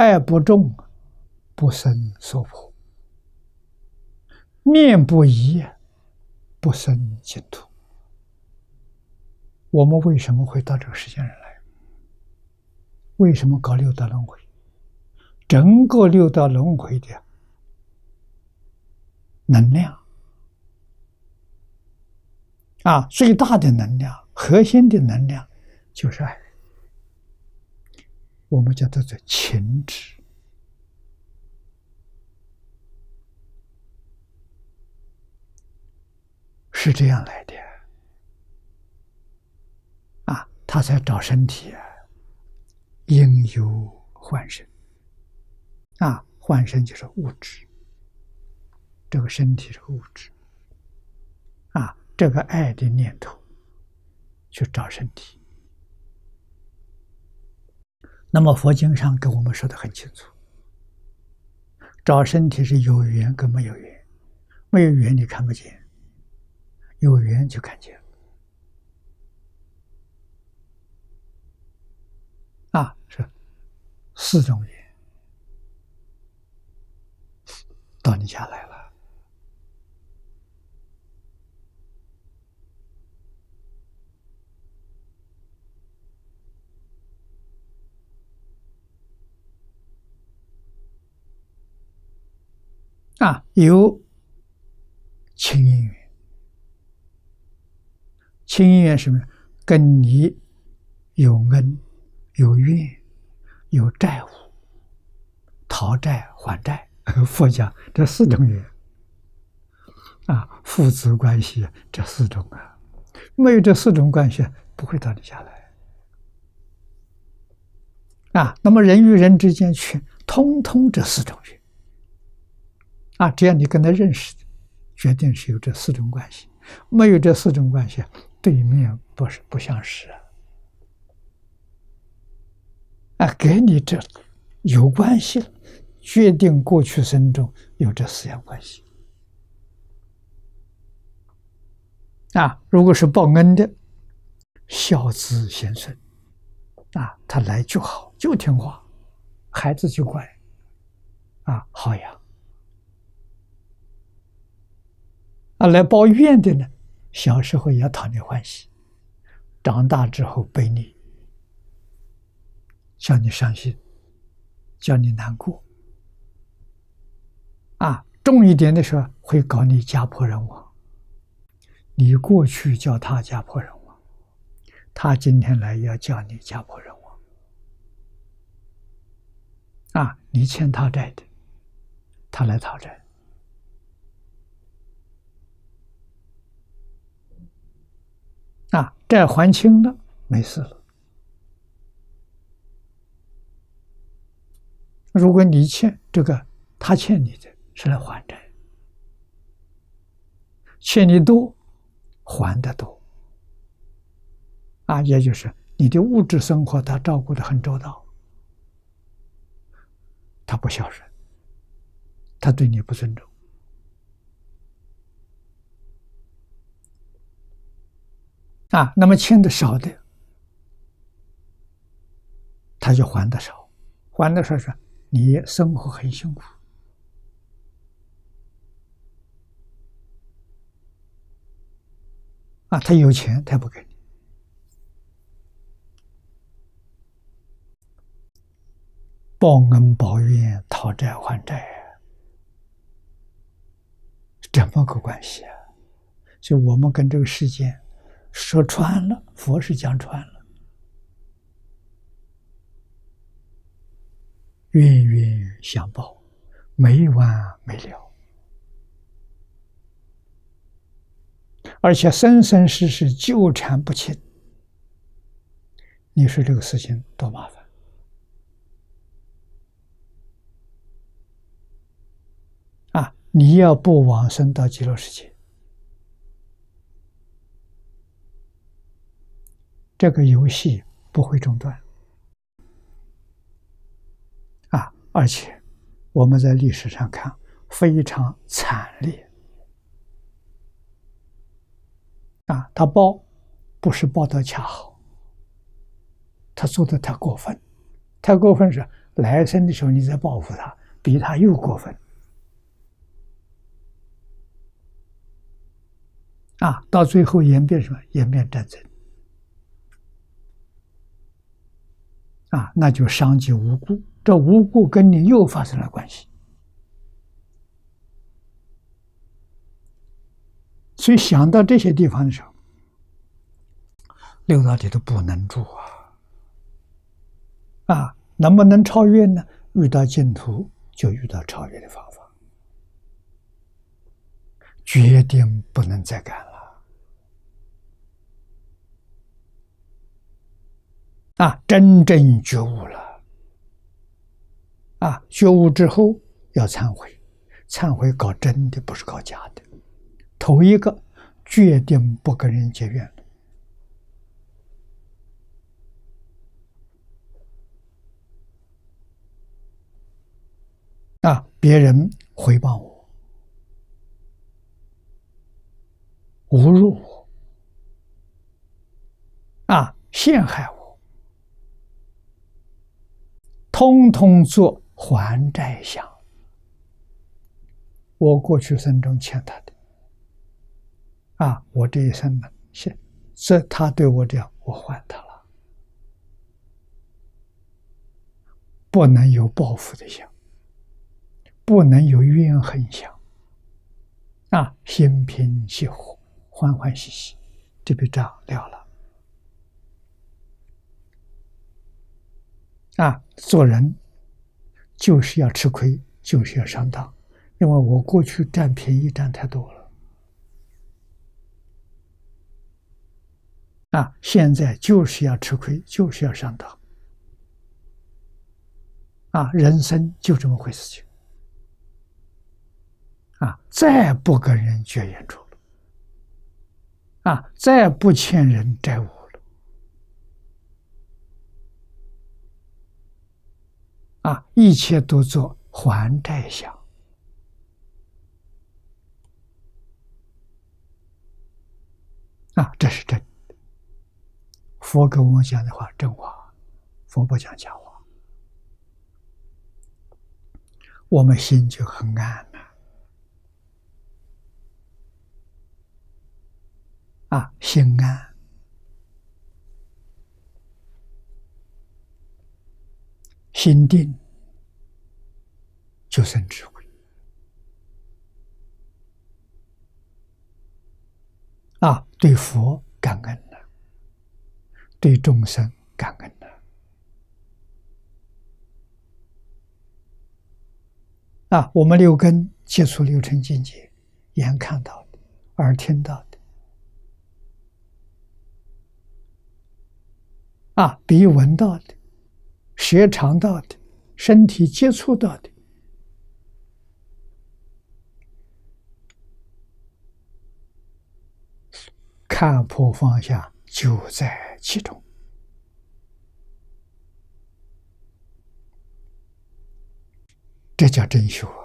爱不重，不生娑婆；念不移，不生净土。我们为什么会到这个世间上来？为什么搞六道轮回？整个六道轮回的能量啊，最大的能量、核心的能量就是爱。我们叫它做情执，是这样来的啊。他才找身体啊，应有幻身啊，幻身就是物质，这个身体是物质啊，这个爱的念头去找身体。那么佛经上跟我们说的很清楚，找身体是有缘跟没有缘，没有缘你看不见，有缘就看见。啊，是四种缘。到你家来了。啊，有亲姻缘，亲姻缘什么？跟你有恩。有怨，有债务，讨债还债。佛讲这四种缘啊，父子关系这四种啊，没有这四种关系不会到你家来啊。那么人与人之间去通通这四种缘啊，只要你跟他认识，决定是有这四种关系。没有这四种关系，对面不是不相识啊。啊，跟你这有关系了，决定过去生中有这四样关系。啊，如果是报恩的，孝子贤孙，啊，他来就好，就听话，孩子就乖，啊，好养。啊，来报怨的呢，小时候也讨你欢喜，长大之后背你。叫你伤心，叫你难过，啊，重一点的时候会搞你家破人亡。你过去叫他家破人亡，他今天来要叫你家破人亡，啊，你欠他债的，他来讨债，啊，债还清了，没事了。如果你欠这个，他欠你的是来还债，欠你多，还的多，啊，也就是你的物质生活他照顾的很周到，他不孝顺，他对你不尊重，啊，那么欠的少的，他就还的少，还的少是。你生活很辛苦啊！他有钱，他不给你报恩报怨、讨债还债，怎么个关系啊！所以我们跟这个世界说穿了，佛是讲穿了。冤冤相报，没完没了，而且生生世世纠缠不清。你说这个事情多麻烦啊！你要不往生到极乐世界，这个游戏不会中断。啊而且，我们在历史上看非常惨烈啊！他报不是报的恰好，他做的太过分，太过分是来生的时候你再报复他，比他又过分。啊，到最后演变什么？演变战争。啊，那就伤及无辜，这无辜跟你又发生了关系。所以想到这些地方的时候，六道里都不能住啊！啊，能不能超越呢？遇到净土就遇到超越的方法，决定不能再干了。啊，真正觉悟了，啊，觉悟之后要忏悔，忏悔搞真的，不是搞假的。头一个决定不跟人结怨啊！别人回报我、侮辱我、啊陷害我，通通做还债相。我过去生中欠他的。啊！我这一生呢，是这他对我这样，我还他了，不能有报复的想，不能有怨恨想。啊，心平气和，欢欢喜喜，这笔账了了。啊，做人就是要吃亏，就是要上当，因为我过去占便宜占太多了。啊！现在就是要吃亏，就是要上当。啊，人生就这么回事情。啊，再不跟人绝缘处了。啊，再不欠人债务了。啊，一切都做还债相。啊，这是真。佛跟我们讲的话真话，佛不讲假话，我们心就很安了。啊，心安，心定，就生智慧。啊，对佛感恩。对众生感恩的啊！我们六根接触六尘境界，眼看到的，耳听到的，啊，鼻闻到的，舌尝到的，身体接触到的，看破放下。就在其中，这叫真修。